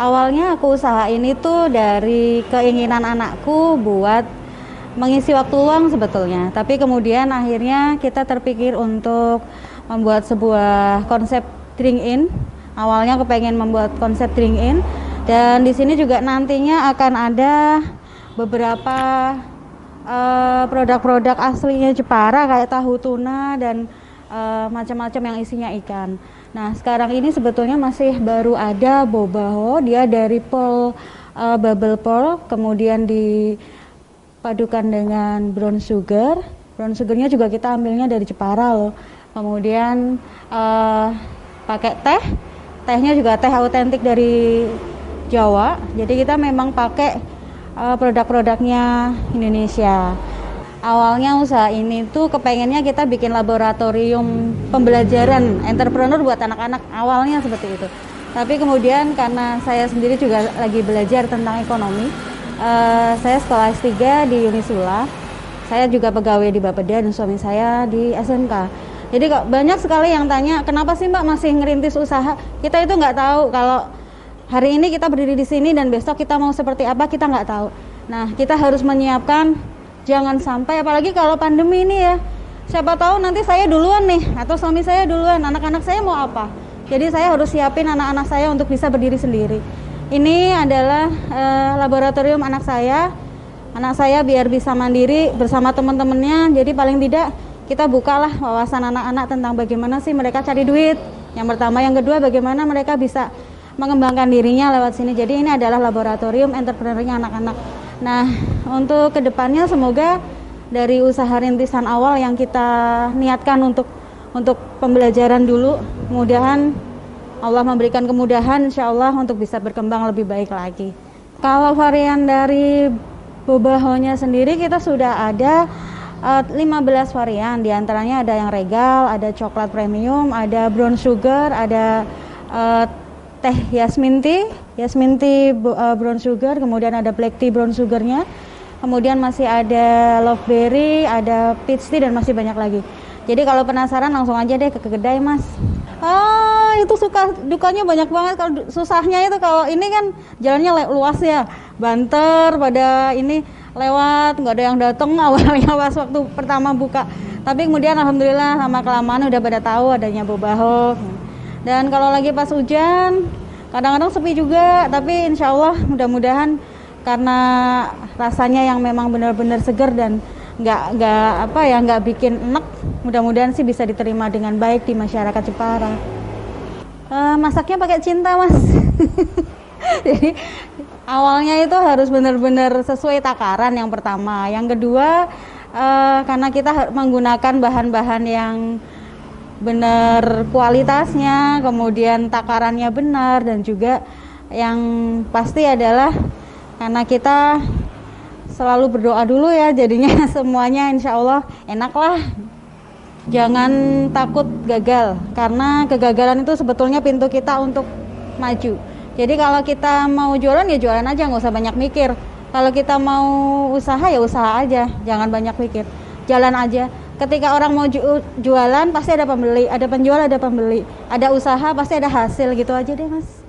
Awalnya aku usaha ini tuh dari keinginan anakku buat mengisi waktu luang sebetulnya. Tapi kemudian akhirnya kita terpikir untuk membuat sebuah konsep drink in. Awalnya kepengen membuat konsep drink in dan di sini juga nantinya akan ada beberapa uh, produk-produk uh, aslinya Jepara kayak tahu tuna dan uh, macam-macam yang isinya ikan. Nah sekarang ini sebetulnya masih baru ada bobaho, dia dari pol uh, bubble pearl, kemudian dipadukan dengan brown sugar. Brown sugarnya juga kita ambilnya dari Jepara loh. Kemudian uh, pakai teh, tehnya juga teh autentik dari Jawa. Jadi kita memang pakai uh, produk-produknya Indonesia. Awalnya usaha ini tuh kepengennya kita bikin laboratorium pembelajaran entrepreneur buat anak-anak. Awalnya seperti itu. Tapi kemudian karena saya sendiri juga lagi belajar tentang ekonomi, uh, saya sekolah S3 di Unisula. Saya juga pegawai di Bapeda dan suami saya di SMK. Jadi kok banyak sekali yang tanya, kenapa sih Mbak masih ngerintis usaha? Kita itu nggak tahu kalau hari ini kita berdiri di sini dan besok kita mau seperti apa kita nggak tahu. Nah kita harus menyiapkan jangan sampai apalagi kalau pandemi ini ya siapa tahu nanti saya duluan nih atau suami saya duluan anak-anak saya mau apa. Jadi saya harus siapin anak-anak saya untuk bisa berdiri sendiri. Ini adalah uh, laboratorium anak saya. Anak saya biar bisa mandiri bersama teman-temannya. Jadi paling tidak kita bukalah wawasan anak-anak tentang bagaimana sih mereka cari duit. Yang pertama, yang kedua bagaimana mereka bisa mengembangkan dirinya lewat sini. Jadi ini adalah laboratorium entrepreneurnya anak-anak. Nah, untuk ke depannya semoga dari usaha rintisan awal yang kita niatkan untuk untuk pembelajaran dulu, kemudian Allah memberikan kemudahan insya Allah untuk bisa berkembang lebih baik lagi. Kalau varian dari bobahonya sendiri kita sudah ada uh, eh, 15 varian, di antaranya ada yang regal, ada coklat premium, ada brown sugar, ada uh, teh yasmin tea, yasmin tea uh, brown sugar, kemudian ada black tea brown sugarnya, kemudian masih ada love berry, ada peach tea dan masih banyak lagi. Jadi kalau penasaran langsung aja deh ke kedai mas. Ah itu suka dukanya banyak banget kalau susahnya itu kalau ini kan jalannya luas ya, banter pada ini lewat nggak ada yang datang awalnya pas waktu pertama buka. Tapi kemudian alhamdulillah lama kelamaan udah pada tahu adanya bobaho. Dan kalau lagi pas hujan, kadang-kadang sepi juga, tapi insya Allah mudah-mudahan karena rasanya yang memang benar-benar segar dan nggak nggak apa ya nggak bikin enak, mudah-mudahan sih bisa diterima dengan baik di masyarakat Jepara. Uh, masaknya pakai cinta mas. Jadi awalnya itu harus benar-benar sesuai takaran yang pertama. Yang kedua uh, karena kita menggunakan bahan-bahan yang benar kualitasnya, kemudian takarannya benar dan juga yang pasti adalah karena kita selalu berdoa dulu ya jadinya semuanya insya Allah enak lah jangan takut gagal karena kegagalan itu sebetulnya pintu kita untuk maju. Jadi kalau kita mau jualan ya jualan aja nggak usah banyak mikir. Kalau kita mau usaha ya usaha aja jangan banyak mikir. Jalan aja ketika orang mau ju jualan pasti ada pembeli, ada penjual, ada pembeli, ada usaha pasti ada hasil gitu aja deh mas.